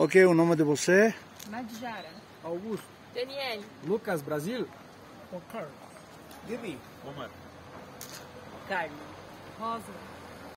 Ok, o nome de você? Nadjara. Augusto. Daniel. Lucas, Brasil. Ocar. Carlos. Omar. Carmen. Rosa.